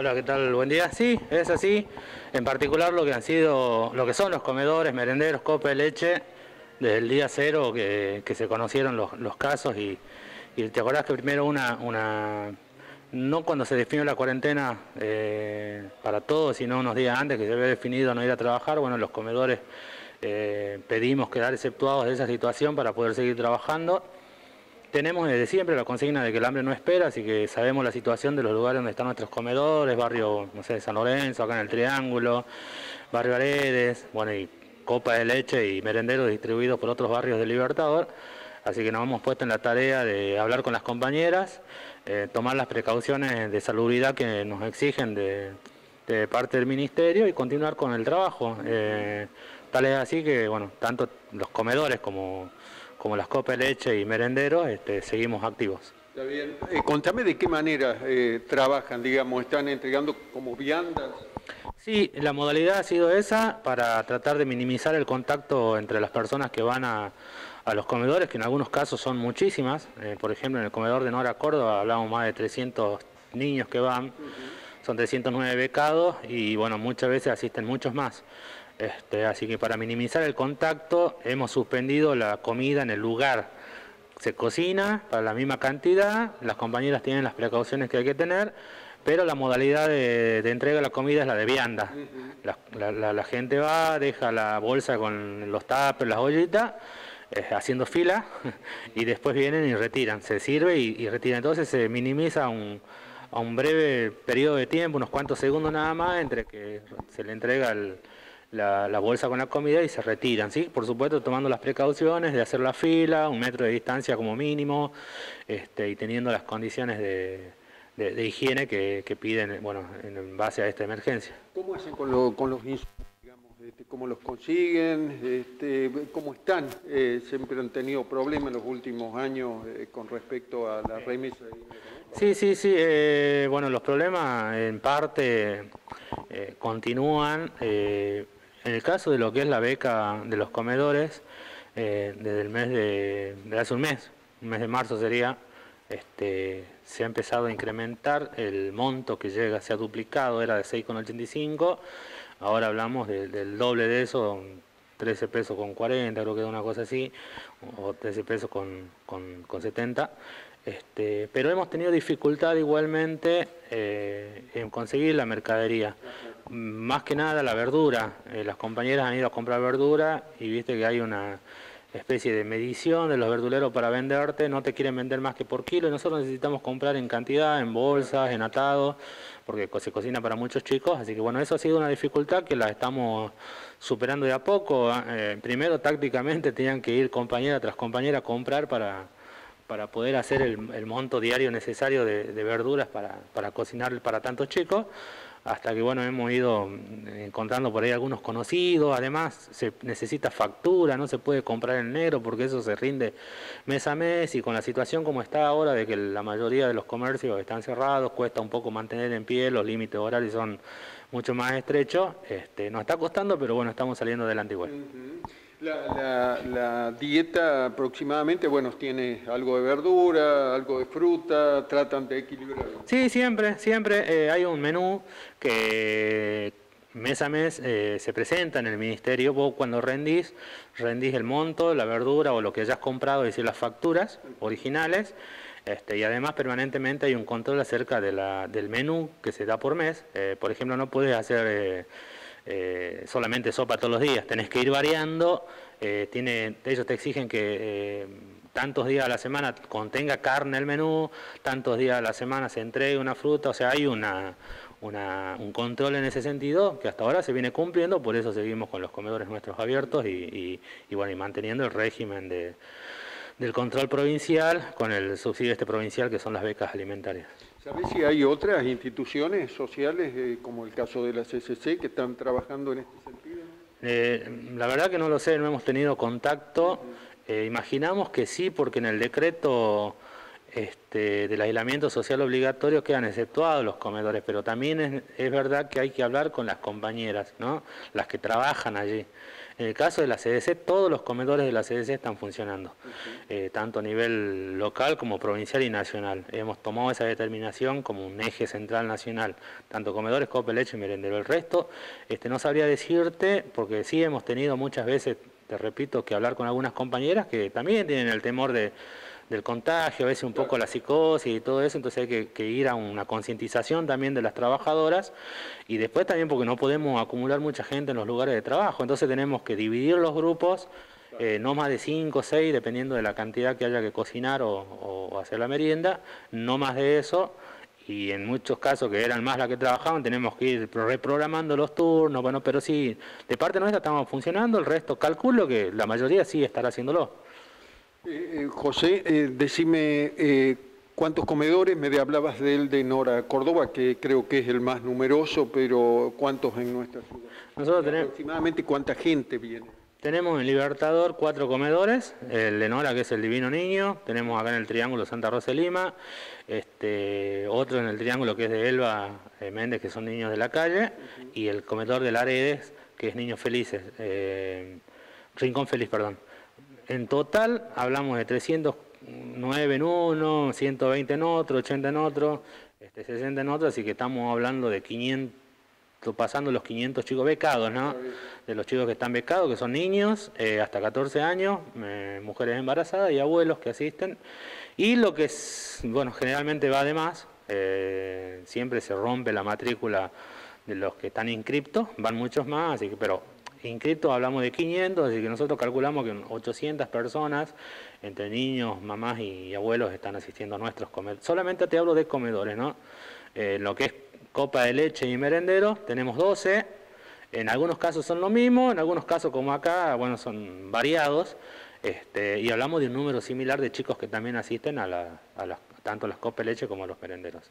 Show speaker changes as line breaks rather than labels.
Hola, ¿qué tal? Buen día. Sí, es así. En particular lo que han sido, lo que son los comedores, merenderos, copa de leche, desde el día cero que, se conocieron los, casos y, te acordás que primero una, una no cuando se definió la cuarentena eh, para todos, sino unos días antes que se había definido no ir a trabajar, bueno, los comedores eh, pedimos quedar exceptuados de esa situación para poder seguir trabajando. Tenemos desde siempre la consigna de que el hambre no espera, así que sabemos la situación de los lugares donde están nuestros comedores, barrio, no sé, San Lorenzo, acá en el Triángulo, barrio Aredes, bueno, y copa de leche y merenderos distribuidos por otros barrios de Libertador. Así que nos hemos puesto en la tarea de hablar con las compañeras, eh, tomar las precauciones de salubridad que nos exigen de, parte del Ministerio y continuar con el trabajo. Eh, tal es así que, bueno, tanto los comedores como como las copas de leche y merenderos, este, seguimos activos.
Está bien. Eh, contame de qué manera eh, trabajan, digamos, están entregando como viandas.
Sí, la modalidad ha sido esa para tratar de minimizar el contacto entre las personas que van a, los comedores, que en algunos casos son muchísimas. Eh, por ejemplo, en el comedor de Nora Córdoba hablamos más de 300 niños que van, son 309 becados y bueno, muchas veces asisten muchos más. Este, así que para minimizar el contacto hemos suspendido la comida en el lugar. Se cocina para la misma cantidad, las compañeras tienen las precauciones que hay que tener, pero la modalidad de, entrega de la comida es la de vianda. La, gente va, deja la bolsa con los tapes, las ollitas, eh, haciendo fila, y después vienen y retiran. Se sirve y, y retiran. Entonces se minimiza un, a un breve periodo de tiempo, unos cuantos segundos nada más, entre que se le entrega el la, bolsa con la comida y se retiran, ¿sí? Por supuesto tomando las precauciones de hacer la fila, un metro de distancia como mínimo, este, y teniendo las condiciones de, higiene que, piden, bueno, en base a esta emergencia.
¿Cómo hacen con, los insumos? Este, ¿Cómo los consiguen? Este, ¿Cómo están? Eh, siempre han tenido problemas en los últimos años eh, con respecto a la remesa.
Sí, sí, sí. Eh, bueno, los problemas en parte continúan. En el caso de lo que es la beca de los comedores, eh, desde el mes de, hace un mes, un mes de marzo sería, este, se ha empezado a incrementar el monto que llega, se ha duplicado, era de 6,85, ahora hablamos del doble de eso, 13 pesos con 40, creo que es una cosa así, o 13 pesos con, con 70. Este, pero hemos tenido dificultad igualmente eh, en conseguir la mercadería. Más que nada la verdura. Eh, las compañeras han ido a comprar verdura y viste que hay una especie de medición de los verduleros para venderte, no te quieren vender más que por kilo y nosotros necesitamos comprar en cantidad, en bolsas, en atados, porque se cocina para muchos chicos, así que bueno, eso ha sido una dificultad que la estamos superando de a poco. Ah, eh, primero tácticamente tenían que ir compañera tras compañera a comprar para para poder hacer el, monto diario necesario de, verduras para, para, cocinar para tantos chicos, hasta que bueno, hemos ido encontrando por ahí algunos conocidos, además se necesita factura, no se puede comprar en negro porque eso se rinde mes a mes. Y con la situación como está ahora de que la mayoría de los comercios están cerrados, cuesta un poco mantener en pie, los límites horarios son mucho más estrechos, este, nos está costando, pero bueno, estamos saliendo adelante igual.
La, dieta aproximadamente, bueno, tiene algo de verdura, algo de fruta, tratan de equilibrar.
Sí, siempre, siempre eh, hay un menú que mes a mes eh, se presenta en el ministerio. Vos cuando rendís, rendís el monto, la verdura o lo que hayas comprado, es decir, las facturas originales. Este, y además permanentemente hay un control acerca de la, del menú que se da por mes. Eh, por ejemplo, no puedes hacer eh, solamente sopa todos los días, tenés que ir variando, eh, ellos te exigen que eh, tantos días a la semana contenga carne el menú, tantos días a la semana se entregue una fruta, o sea, hay una, un control en ese sentido que hasta ahora se viene cumpliendo, por eso seguimos con los comedores nuestros abiertos y, bueno, y manteniendo el régimen de, del control provincial con el subsidio este provincial que son las becas alimentarias.
¿Sabés si hay otras instituciones sociales, eh, como el caso de la CCC, que están trabajando en este sentido?
Eh, la verdad que no lo sé, no hemos tenido contacto. Eh, imaginamos que sí, porque en el decreto este, del aislamiento social obligatorio quedan exceptuados los comedores, pero también es, es, verdad que hay que hablar con las compañeras, ¿no? las que trabajan allí. En el caso de la CDC, todos los comedores de la CDC están funcionando, eh, tanto a nivel local como provincial y nacional. Hemos tomado esa determinación como un eje central nacional, tanto comedores, cope, leche y merendero. El resto este, no sabría decirte, porque sí hemos tenido muchas veces, te repito, que hablar con algunas compañeras que también tienen el temor de del contagio, a veces un poco la psicosis y todo eso, entonces hay que, ir a una concientización también de las trabajadoras y después también porque no podemos acumular mucha gente en los lugares de trabajo, entonces tenemos que dividir los grupos, eh, no más de 5 o 6, dependiendo de la cantidad que haya que cocinar o, hacer la merienda, no más de eso, y en muchos casos que eran más las que trabajaban, tenemos que ir reprogramando los turnos, bueno, pero sí, de parte nuestra estamos funcionando, el resto calculo que la mayoría sí estará haciéndolo.
Eh, eh, José, eh, decime cuántos comedores, me hablabas de él de Nora Córdoba, que creo que es el más numeroso, pero ¿cuántos en nuestra ciudad?
Nosotros tenemos...
Aproximadamente cuánta gente viene.
Tenemos en Libertador cuatro comedores, el de Nora que es el Divino Niño, tenemos acá en el Triángulo Santa Rosa Lima, este, otro en el Triángulo que es de Elba Méndez, que son niños de la calle, y el comedor de Laredes, que es Niños Felices, Rincón Feliz, perdón. En total hablamos de 309 en uno, 120 en otro, 80 en otro, este, 60 en otro, así que estamos hablando de 500, pasando los 500 chicos becados, ¿no? De los chicos que están becados, que son niños, eh, hasta 14 años, eh, mujeres embarazadas y abuelos que asisten. Y lo que es, bueno, generalmente va de más, eh, siempre se rompe la matrícula de los que están inscriptos, van muchos más, así que, pero inscritos hablamos de 500, así que nosotros calculamos que 800 personas, entre niños, mamás y abuelos, están asistiendo a nuestros comedores. Solamente te hablo de comedores, ¿no? Eh, lo que es copa de leche y merendero, tenemos 12. En algunos casos son lo mismo, en algunos casos como acá, bueno, son variados. Este, y hablamos de un número similar de chicos que también asisten a, a tanto a las copas de leche como a los merenderos.